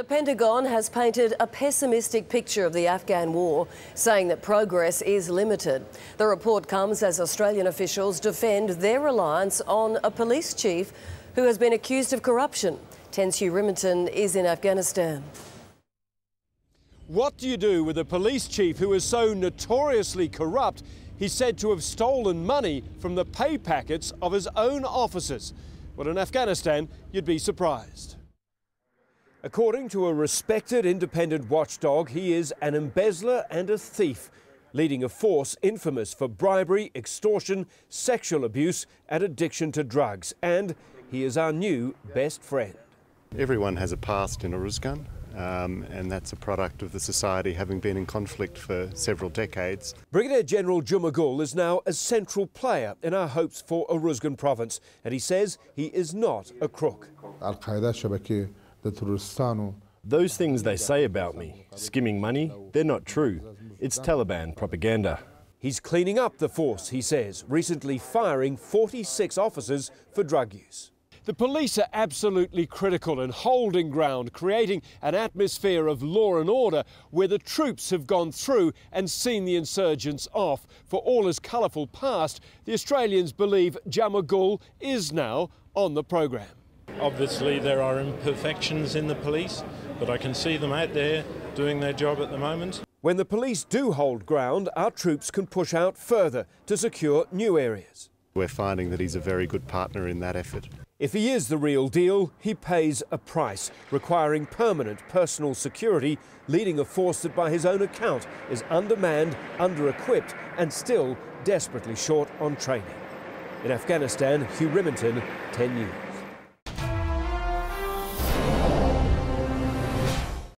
The Pentagon has painted a pessimistic picture of the Afghan war, saying that progress is limited. The report comes as Australian officials defend their reliance on a police chief who has been accused of corruption. Ten's Hugh Riminton is in Afghanistan. What do you do with a police chief who is so notoriously corrupt he's said to have stolen money from the pay packets of his own officers? Well, in Afghanistan, you'd be surprised. According to a respected independent watchdog, he is an embezzler and a thief, leading a force infamous for bribery, extortion, sexual abuse, and addiction to drugs. And he is our new best friend. Everyone has a past in Uruzgan, um, and that's a product of the society having been in conflict for several decades. Brigadier General Juma Gul is now a central player in our hopes for Uruzgan province, and he says he is not a crook. Those things they say about me, skimming money, they're not true. It's Taliban propaganda. He's cleaning up the force, he says, recently firing 46 officers for drug use. The police are absolutely critical in holding ground, creating an atmosphere of law and order where the troops have gone through and seen the insurgents off. For all his colourful past, the Australians believe Juma Gul is now on the programme. Obviously, there are imperfections in the police, but I can see them out there doing their job at the moment. When the police do hold ground, our troops can push out further to secure new areas. We're finding that he's a very good partner in that effort. If he is the real deal, he pays a price, requiring permanent personal security, leading a force that by his own account is undermanned, under-equipped and still desperately short on training. In Afghanistan, Hugh Riminton, 10 News.